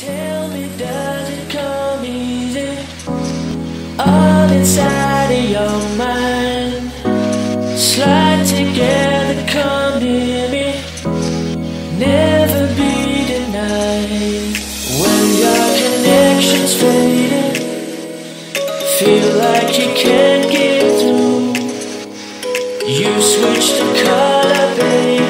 Tell me, does it come easy? All inside of your mind. Slide together, come near me. Never be denied. When your connection's fading, feel like you can't get through. You switch the color, baby.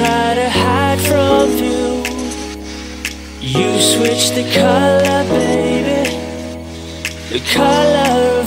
try to hide from view. You switch the color, baby. The color